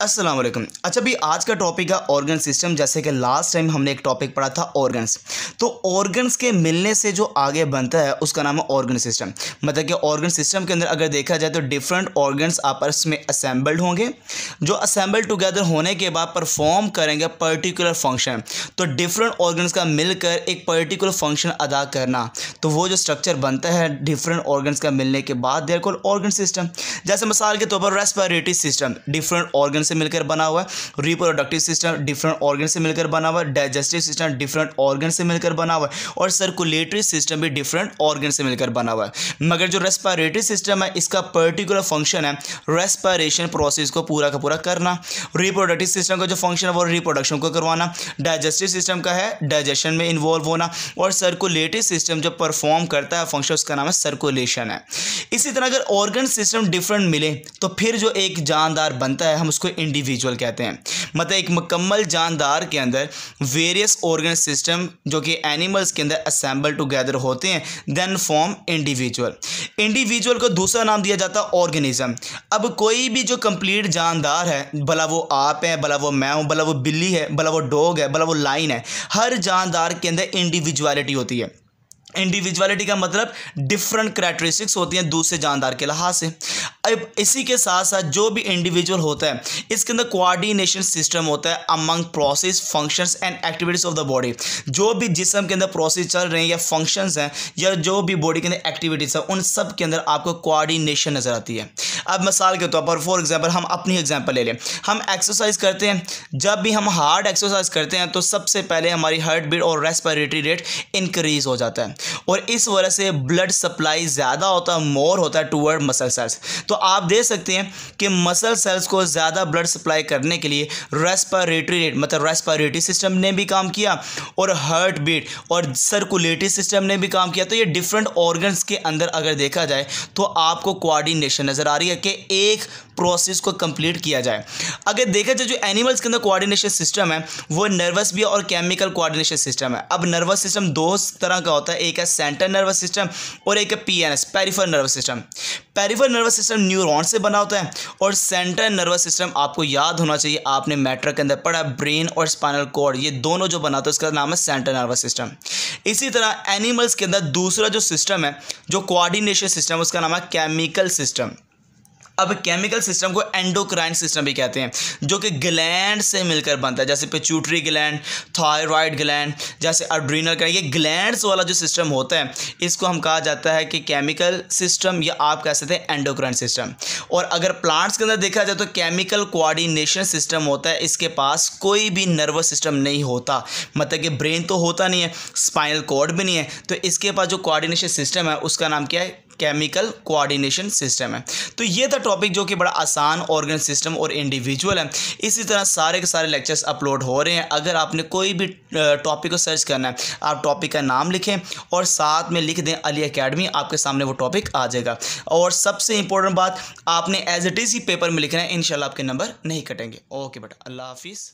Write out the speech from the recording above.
वालेकुम। अच्छा भी आज का टॉपिक है ऑर्गन सिस्टम जैसे कि लास्ट टाइम हमने एक टॉपिक पढ़ा था ऑर्गन्स तो ऑर्गन्स के मिलने से जो आगे बनता है, उसका नाम है ऑर्गन सिस्टम मतलब कि ऑर्गन सिस्टम के अंदर अगर देखा जाए तो डिफरेंट ऑर्गन्स आपस में असेंबल्ड होंगे। जो असेंबल्ड टुगेदर होने के बाद परफॉर्म करेंगे पर्टिकुलर फ़ंक्शन तो डिफरेंट ऑर्गन्स का मिलकर एक पर्टिकुलर फ़ंक्शन अदा करना। तो वो जो स्ट्रक्चर बनता है डिफरेंट ऑर्गन्स का मिलने के बाद देर कॉल ऑर्गन सिस्टम जैसे मिसाल के तौर पर रेस्पायरेटरी सिस्टम डिफरेंट ऑर्गन से मिलकर बना हुआ है। रिप्रोडक्टिव सिस्टम डिफरेंट ऑर्गन से मिलकर बना हुआ है। डाइजेस्टिव सिस्टम डिफरेंट ऑर्गन से मिलकर बना हुआ है। और सर्कुलेटरी सिस्टम भी डिफरेंट ऑर्गन से मिलकर बना हुआ है। मगर जो रेस्पायरेटरी सिस्टम है, इसका पर्टिकुलर फ़ंक्शन है रेस्पायरेशन प्रोसेस को पूरा का पूरा करना। रिप्रोडक्टिव सिस्टम का जो फ़ंक्शन है, वो रिप्रोडक्शन को करवाना। डाइजेस्टिव सिस्टम का है डाइजेशन में इन्वॉल्व होना। और सर्कुलेटरी सिस्टम जो परफॉर्म करता है फ़ंक्शन उसका नाम है सर्कुलेशन है। इसी तरह अगर ऑर्गन सिस्टम डिफरेंट मिले तो फिर जो एक जानदार बनता है, हम उसको इंडिविजुअल कहते हैं। मतलब एक मुकम्मल जानदार के अंदर वेरियस ऑर्गन सिस्टम जो कि एनिमल्स के अंदर असेंबल टुगेदर होते हैं देन फॉर्म इंडिविजुअल इंडिविजुअल को दूसरा नाम दिया जाता है ऑर्गेनिज्म अब कोई भी जो कंप्लीट जानदार है, भला वो आप है, भला वो मैं हूँ, भला वो बिल्ली है, भला वो डॉग है, भला वो लाइन है, हर जानदार के अंदर इंडिविजुअलिटी होती है। इंडिविजुअलिटी का मतलब डिफरेंट करेक्टरिस्टिक्स होती हैं दूसरे जानदार के लिहाज से। अब इसी के साथ साथ जो भी इंडिविजुअल होता है, इसके अंदर कोऑर्डिनेशन सिस्टम होता है among process functions and activities of the body जो भी जिसम के अंदर प्रोसेस चल रहे हैं या फ़ंक्शंस हैं, या जो भी बॉडी के अंदर एक्टिविटीज़ हैं, उन सब के अंदर आपको कोऑर्डिनेशन नज़र आती है। अब मिसाल के तौर पर फॉर एग्ज़ाम्पल हम अपनी एग्ज़ाम्पल ले लें। हम एक्सरसाइज करते हैं। जब भी हम हार्ड एक्सरसाइज करते हैं तो सबसे पहले हमारी हार्ट बीट और रेस्पिरेटरी रेट इंक्रीज हो जाता है। और इस वजह से ब्लड सप्लाई ज़्यादा होता है मोर होता है टूवर्ड मसल सेल्स तो आप देख सकते हैं कि मसल सेल्स को ज़्यादा ब्लड सप्लाई करने के लिए रेस्पायरेटरी रेट मतलब रेस्पायरेटरी सिस्टम ने भी काम किया और हार्ट बीट और सर्कुलेटरी सिस्टम ने भी काम किया। तो ये डिफरेंट ऑर्गन्स के अंदर अगर देखा जाए तो आपको कोऑर्डिनेशन नज़र आ रही है। कि एक प्रोसेस को कंप्लीट किया जाए। अगर देखा जाए जो एनिमल्स के अंदर कोऑर्डिनेशन सिस्टम है, वो नर्वस भी और केमिकल कोऑर्डिनेशन सिस्टम है। अब नर्वस सिस्टम दो तरह का होता है, एक है सेंट्रल नर्वस सिस्टम और एक है PNS peripheral nervous system peripheral nervous system neuron से बना होता है और सेंट्रल नर्वस सिस्टम आपको याद होना चाहिए, आपने मैट्रिक के अंदर पढ़ा ब्रेन और स्पाइनल कॉर्ड ये दोनों जो बनाते हैं, उसका नाम है सेंट्रल नर्वस सिस्टम इसी तरह एनिमल्स के अंदर दूसरा जो सिस्टम है, जो कोऑर्डिनेशन सिस्टम उसका नाम है केमिकल सिस्टम अब केमिकल सिस्टम को एंडोक्राइन सिस्टम भी कहते हैं, जो कि ग्लैंड से मिलकर बनता है, जैसे पिचूटरी ग्लैंड थायराइड ग्लैंड जैसे अड्रीनल ग्लैंड ये ग्लैंड्स वाला जो सिस्टम होता है, इसको हम कहा जाता है कि केमिकल सिस्टम या आप कह सकते हैं एंडोक्राइन सिस्टम और अगर प्लांट्स के अंदर देखा जाए तो केमिकल कोऑर्डिनेशन सिस्टम होता है, इसके पास कोई भी नर्वस सिस्टम नहीं होता। मतलब कि ब्रेन तो होता नहीं है स्पाइनल कॉर्ड भी नहीं है तो इसके पास जो कोऑर्डिनेशन सिस्टम है, उसका नाम क्या है? केमिकल कोऑर्डिनेशन सिस्टम है। तो ये था टॉपिक जो कि बड़ा आसान ऑर्गन सिस्टम और इंडिविजुअल है। इसी तरह सारे के सारे लेक्चर्स अपलोड हो रहे हैं। अगर आपने कोई भी टॉपिक को सर्च करना है, आप टॉपिक का नाम लिखें और साथ में लिख दें अली अकेडमी आपके सामने वो टॉपिक आ जाएगा। और सबसे इंपॉर्टेंट बात, आपने एज इट इज़ ही पेपर में लिखना है इन आपके नंबर नहीं कटेंगे। ओके बेटा, अल्लाह हाफिज़।